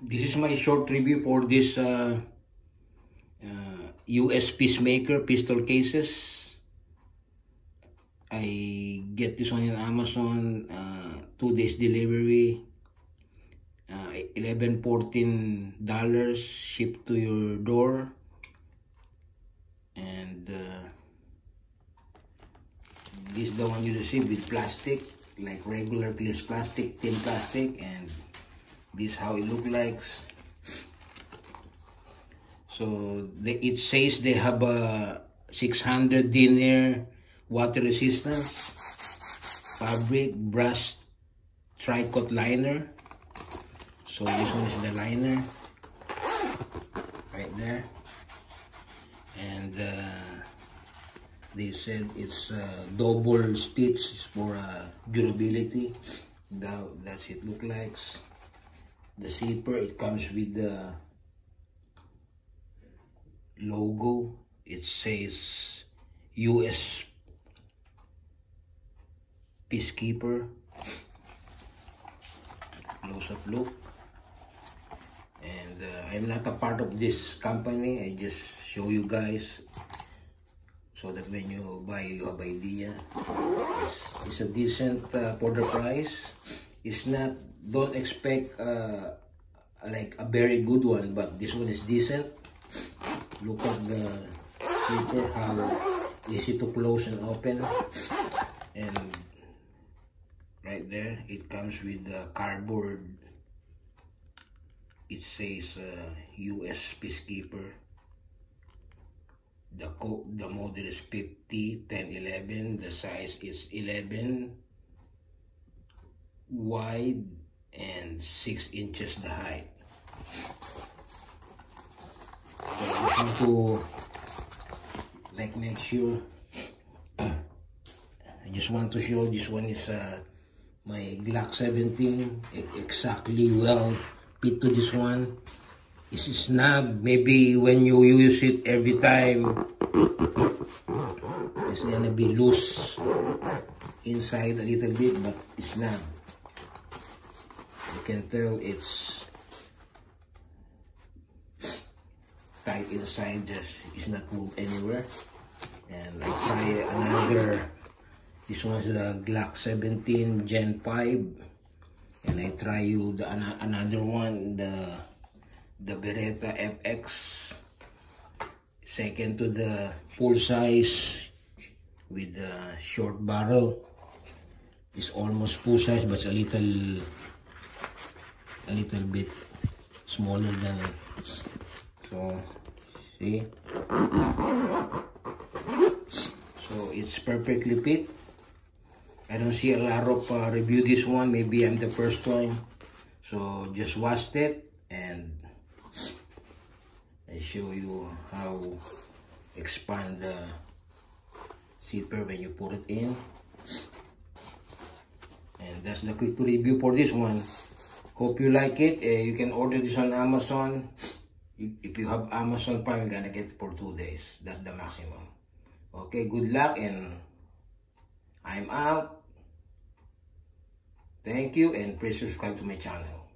this is my short review for this uh, uh, US Peacemaker pistol cases. I get this one in Amazon, uh, two days delivery, uh, 11 14 dollars shipped to your door, and uh, this is the one you receive with plastic, like regular plastic, thin plastic, and this how it look like. So it says they have a 600 denier water resistance fabric brush tricot liner. So this one is the liner right there. And uh, they said it's uh, double stitch for uh, durability. That, that's it look like the zipper it comes with the logo. It says US Peacekeeper. Close up look. And uh, I'm not a part of this company. I just show you guys so that when you buy you have idea. It's, it's a decent uh, for the price it's not don't expect uh, like a very good one but this one is decent. Look at the zipper how easy to close and open. And right there it comes with the cardboard. It says uh, US Peacekeeper. The the model is 50 10 11 the size is 11 wide and 6 inches the height. So I want to like make sure I just want to show this one is uh, my Glock 17 exactly well fit to this one it's snug maybe when you use it every time it's gonna be loose inside a little bit but it's not can tell it's tight inside just is not move anywhere. And I try another this one's the Glock 17 Gen 5 and I try you the another one the the Beretta FX second to the full size with the short barrel. It's almost full size but a little a little bit smaller than it. So see? So it's perfectly fit. I don't see a lot of uh, review this one. Maybe I'm the first one. So just watched it and I show you how expand the zipper when you put it in. And that's the quick review for this one Hope you like it. Uh, you can order this on Amazon. If you have Amazon Prime, you're gonna get it for two days. That's the maximum. Okay, good luck and I'm out. Thank you and please subscribe to my channel.